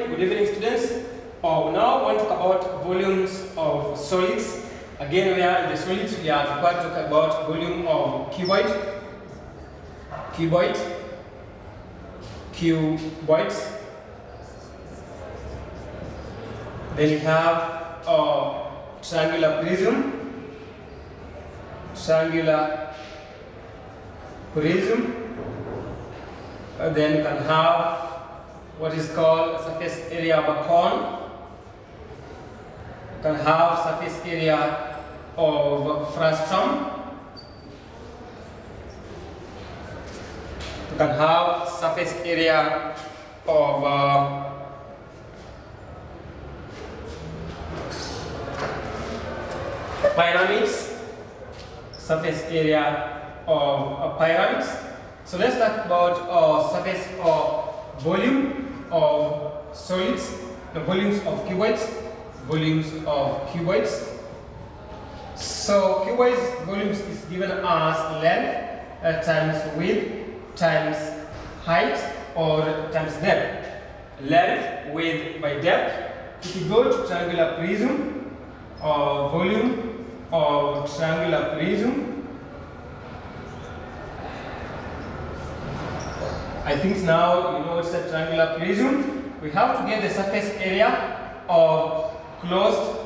Good evening, students. Uh, now want to talk about volumes of solids. Again, we are in the solids. We are required to talk about volume of cuboid, cuboid, cuboids. Then we have uh, triangular prism, triangular prism. Uh, then you can have what is called surface area of a cone. You can have surface area of a frustum. You can have surface area of uh, pyramids, surface area of uh, pyramids. So let's talk about uh, surface of volume of solids, the volumes of cuboids, volumes of cuboids. So cuboids volumes is given as length uh, times width times height or times depth. Length, width by depth. If you go to triangular prism or volume of triangular prism, I think now you know what's a triangular prism. We have to get the surface area of closed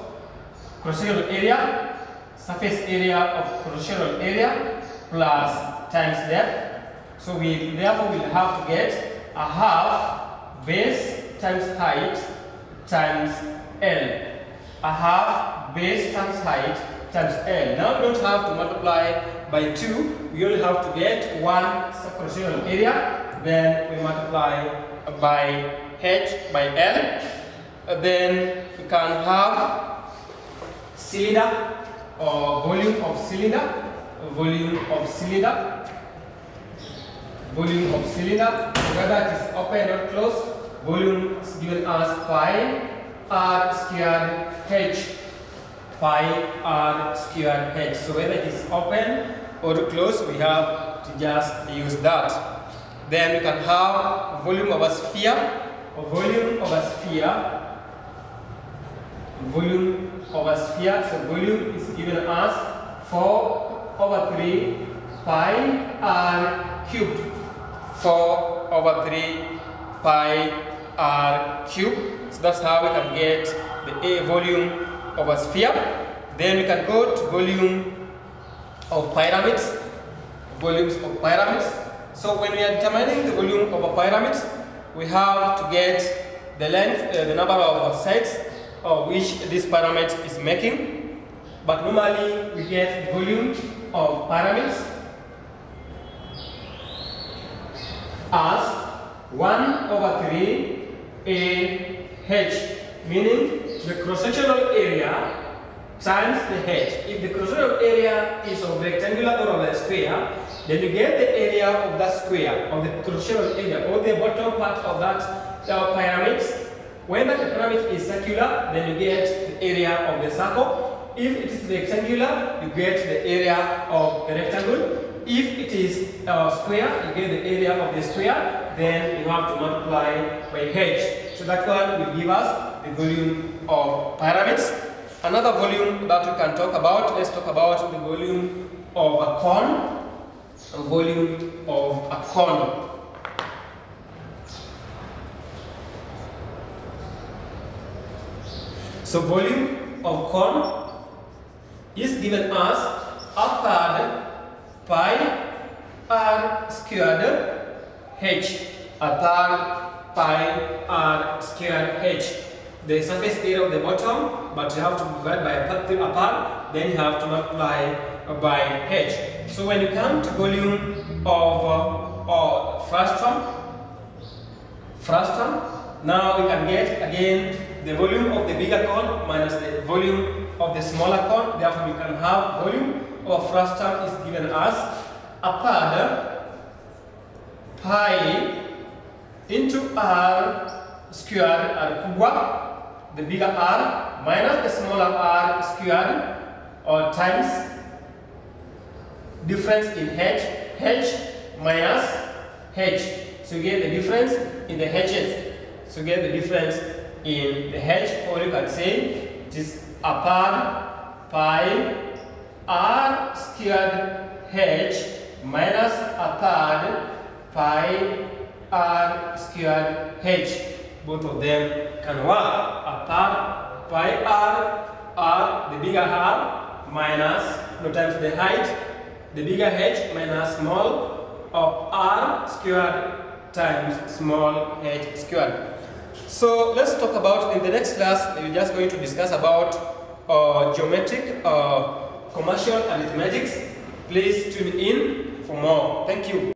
crochet area, surface area of crochet area plus times depth. So we therefore will have to get a half base times height times L. A half base times height times L. Now we don't have to multiply by 2. We only have to get one cross-sectional area. Then we multiply by H by L. Then we can have cylinder or volume of cylinder. Volume of cylinder. Volume of cylinder. Whether it is open or closed, volume is given as pi r squared h pi r squared h. So whether it is open or closed, we have to just use that. Then we can have volume of a sphere, or volume of a sphere, volume of a sphere. So volume is given as 4 over 3 pi r cubed. 4 over 3 pi r cubed. So that's how we can get the A volume of a sphere. Then we can go to volume of pyramids, volumes of pyramids. So when we are determining the volume of a pyramid, we have to get the length, uh, the number of sides of which this pyramid is making. But normally we get volume of pyramids as 1 over 3 AH, meaning the cross-sectional area times the h. If the cross-sectional area is of rectangular or of a square, then you get the area of that square, of the cross-sectional area, or the bottom part of that uh, pyramid. When that pyramid is circular, then you get the area of the circle. If it is rectangular, you get the area of the rectangle. If it is uh, square, you get the area of the square. Then you have to multiply by h. So that one will give us the volume of pyramids. Another volume that we can talk about, let's talk about the volume of a cone. A volume of a cone. So volume of cone is given as a third pi r squared h. A third pi r squared h. The surface area of the bottom, but you have to divide by a part, then you have to multiply by h. So when you come to volume of uh, uh, frustum, frustum, now we can get again the volume of the bigger cone minus the volume of the smaller cone. Therefore, we can have volume of frustum is given as a third pi into r squared r kubwa, the bigger r minus the smaller r squared or times difference in h, h minus h. So get the difference in the h's. to get the difference in the h, or you can say it is upon pi r squared h minus third pi r squared h. Both of them can work. Pi r r, the bigger r, minus, no times the height, the bigger h minus small of r squared times small h squared. So let's talk about, in the next class, we're just going to discuss about uh, geometric uh, commercial arithmetics. Please tune in for more. Thank you.